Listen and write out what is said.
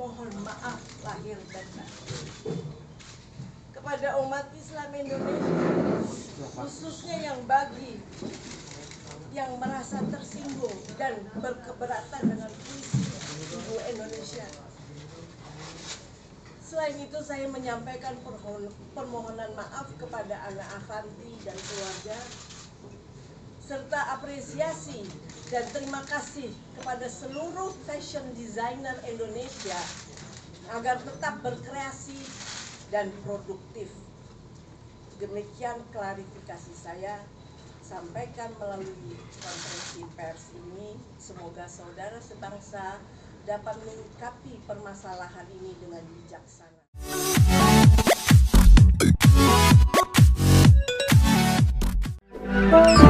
mohon maaf lahir dan batin kepada umat Islam Indonesia khususnya yang bagi yang merasa tersinggung dan berkeberatan dengan puisi Ibu Indonesia. Selain itu saya menyampaikan permohonan maaf kepada anak Avanti dan keluarga serta apresiasi dan terima kasih kepada seluruh fashion designer Indonesia agar tetap berkreasi dan produktif. Demikian klarifikasi saya sampaikan melalui konferensi pers ini. Semoga saudara sebangsa dapat menyikapi permasalahan ini dengan bijaksana. Oh.